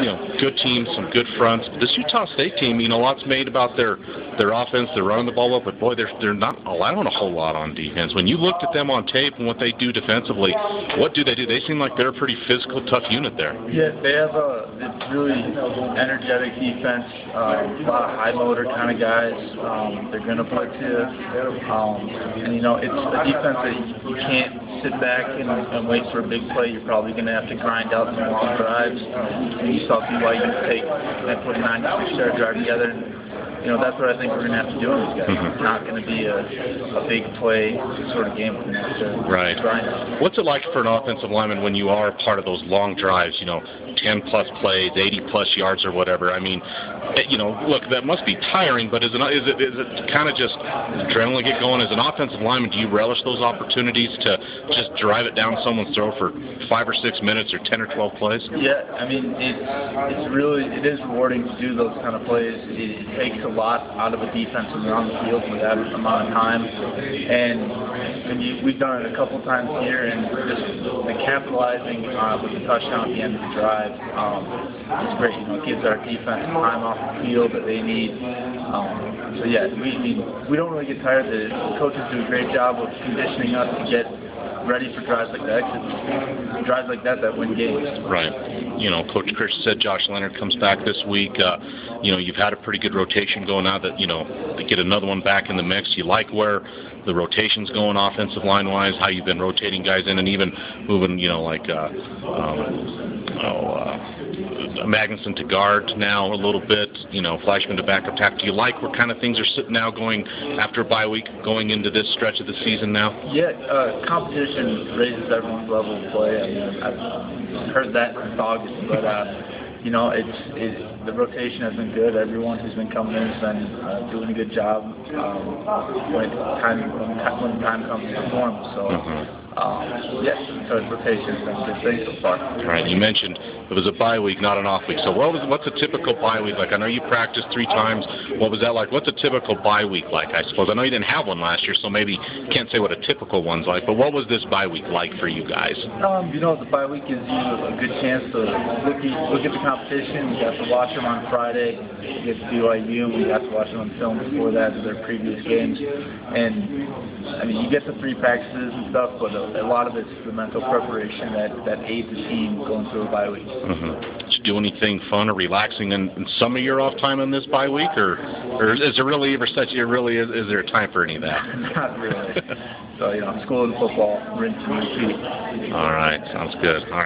you know, good teams, some good fronts. This Utah State team, you know, lots made about their their offense. They're running the ball up, but boy, they're they're not allowing a whole lot on defense. When you looked at them on tape and what they do defensively, what do they do? They seem like they're a pretty physical, tough unit there. Yeah, they have a really energetic defense. Um, a lot of high motor kind of guys. Um, they're gonna blitz you, um, and you know it's a defense that you can't sit back and, and wait for a big play. You're probably gonna have to grind out some long drives. You saw BYU take and put a 96 yard drive together. And, you know, that's what I think we're going to have to do with these guys. Mm-hmm. It's not going to be a, a big play sort of game. Right. Grind. What's it like for an offensive lineman when you are part of those long drives, you know, 10 plus plays, 80 plus yards or whatever? I mean, you know, look, that must be tiring, but is it, is it, is it kind of just adrenaline get going? As an offensive lineman, do you relish those opportunities to just drive it down someone's throat for five or six minutes or 10 or 12 plays? Yeah, I mean, it, it's really, it is rewarding to do those kind of plays. It, takes a lot out of a defense when you're on the field for that amount of time. And, and you, we've done it a couple times here, and just the capitalizing uh, with the touchdown at the end of the drive um, is great. You know, it gives our defense time off the field that they need. Um, so yeah, we I we don't really get tired. The coaches do a great job of conditioning us to get ready for drives like that. Cause drives like that that win games. Right. You know, Coach Chris said Josh Leonard comes back this week. Uh, you know, you've had a pretty good rotation going now that, you know, to get another one back in the mix. You like where the rotation's going offensive line wise, how you've been rotating guys in and even moving, you know, like uh, um, oh, uh, Magnuson to guard now a little bit, you know, Fleischman to backup tackle. Do you like where kind of things are sitting now going after a bye week, going into this stretch of the season now? Yeah, uh, competition raises everyone's level of play. I mean, I've heard that since August, but uh, you know, it's it, the rotation has been good. Everyone who's been coming in has been uh, doing a good job um, when time when, time comes to perform. So. Mm-hmm um, yes, so rotation has been a so far. All right, you mentioned it was a bye week, not an off week. So what was what's a typical bye week like? I know you practiced three times. What was that like? What's a typical bye week like? I suppose I know you didn't have one last year, so maybe you can't say what a typical one's like. But what was this bye week like for you guys? Um, you know, the bye week gives you a good chance to look at, look at the competition. We got to watch them on Friday against BYU. and We got to watch them on film before that, their previous games, and I mean, you get the free practices and stuff, but a, a lot of it's the mental preparation that, that aids the team going through a bye week. Mm-hmm. Did you do anything fun or relaxing in, in some of your off time in this bye week, or or is there really ever such? It really is, is there a time for any of that? Not really. so you know, school and football, rinse and repeat. All right, sounds good. All right.